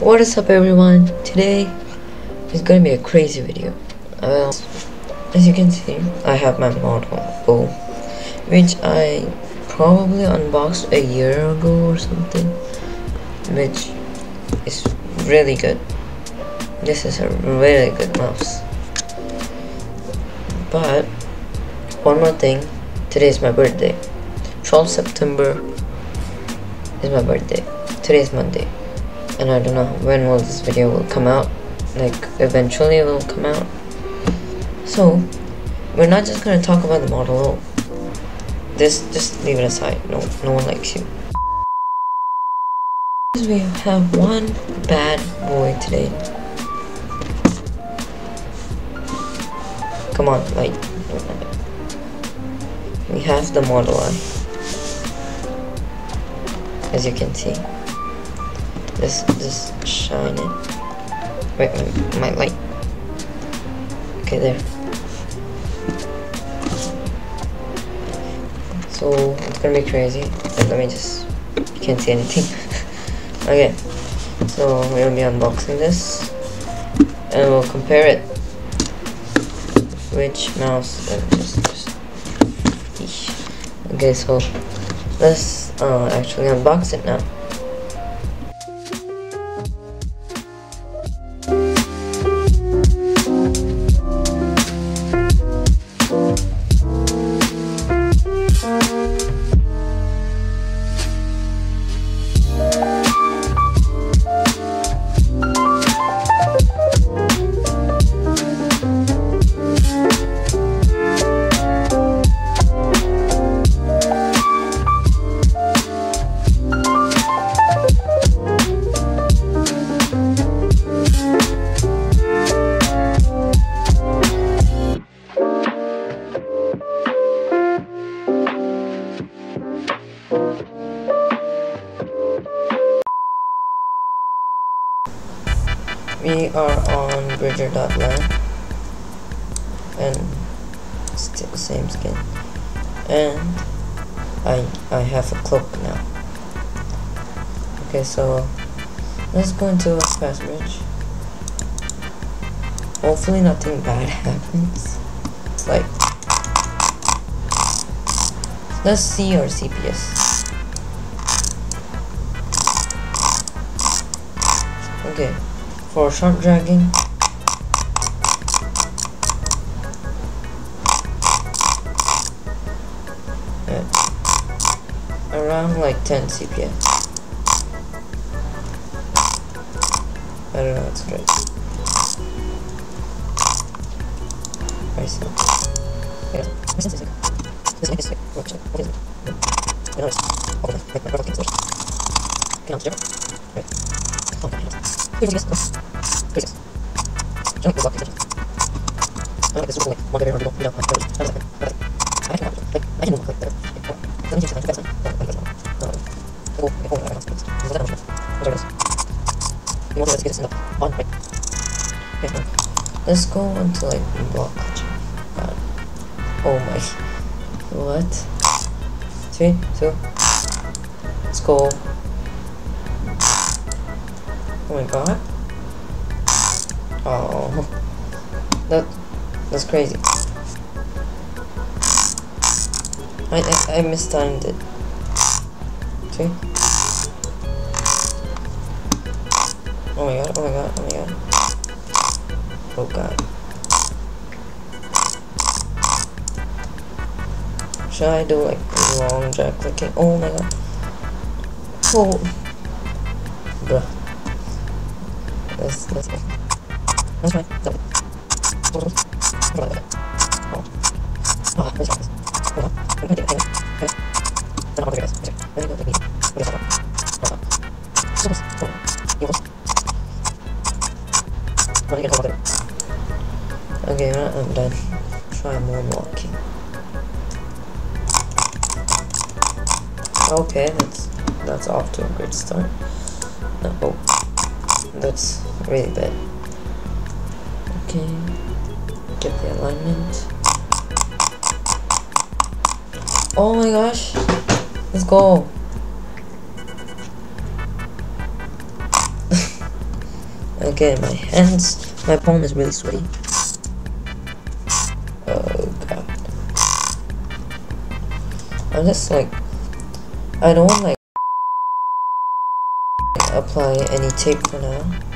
What is up everyone? Today is gonna be a crazy video. Well, as you can see, I have my Model O, which I probably unboxed a year ago or something, which is really good. This is a really good mouse. But, one more thing, today is my birthday. 12 September is my birthday. Today is Monday. And I don't know when will this video will come out. Like, eventually it will come out. So, we're not just gonna talk about the model. This, just leave it aside. No, no one likes you. We have one bad boy today. Come on, light. We have the Model I. As you can see. This, this shining. Wait, wait, my light. Okay, there. So, it's gonna be crazy. Let me just, you can't see anything. okay, so we're gonna be unboxing this. And we'll compare it which mouse uh, just, just okay so let's uh, actually unbox it now we are on bridger.land and same skin. And I I have a cloak now. Okay so let's go into a fast bridge. Hopefully nothing bad happens. It's like let's see our CPS okay for short dragging. Around like 10 CPS I don't know what's right I see. Yeah. The on, right? Okay, let's go into like block. God. Oh my. What? Three, two. Let's go. Oh my god. Oh, that that's crazy. I I, I mistimed it. See? Oh my god! Oh my god! Oh my god! Oh god! Should I do like long jack clicking? Oh my god! Oh, bruh. Okay. I'm done. Try more walking. Okay, that's that's off to a great start. Uh, oh, that's really bad. Okay, get the alignment. Oh my gosh, let's go. Okay, my hands, my palm is really sweaty. Oh god. I'm just like, I don't like apply any tape for now.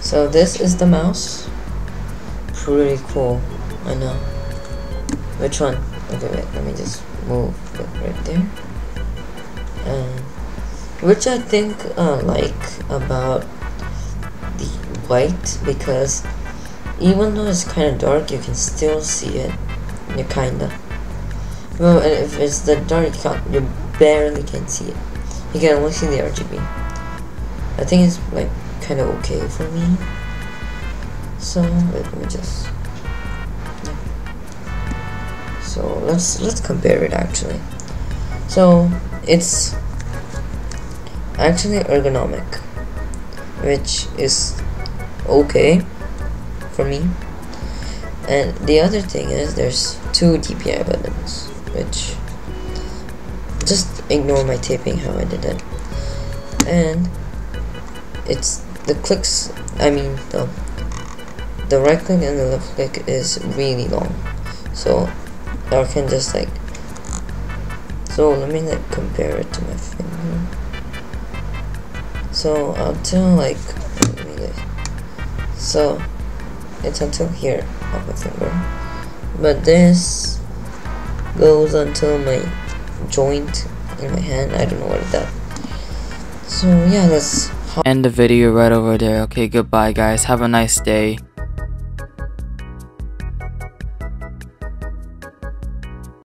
So this is the mouse. Pretty cool. I know. Which one? Okay, wait. Let me just move it right there. Um, which I think uh, like about the white because even though it's kind of dark, you can still see it. You kinda. Well, if it's the dark, you barely can see it. You can only see the RGB. I think it's like kind of okay for me. So let me just. So let's let's compare it actually. So it's actually ergonomic, which is okay for me. And the other thing is there's two DPI buttons, which just ignore my taping how I did it. And it's the clicks, I mean the, the right click and the left click is really long. So I can just like, so let me like compare it to my finger. So until like, so it's until here of my finger. But this goes until my joint in my hand. I don't know what that. So yeah, let's end the video right over there. Okay, goodbye guys. Have a nice day.